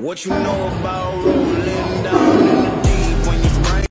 What you know about?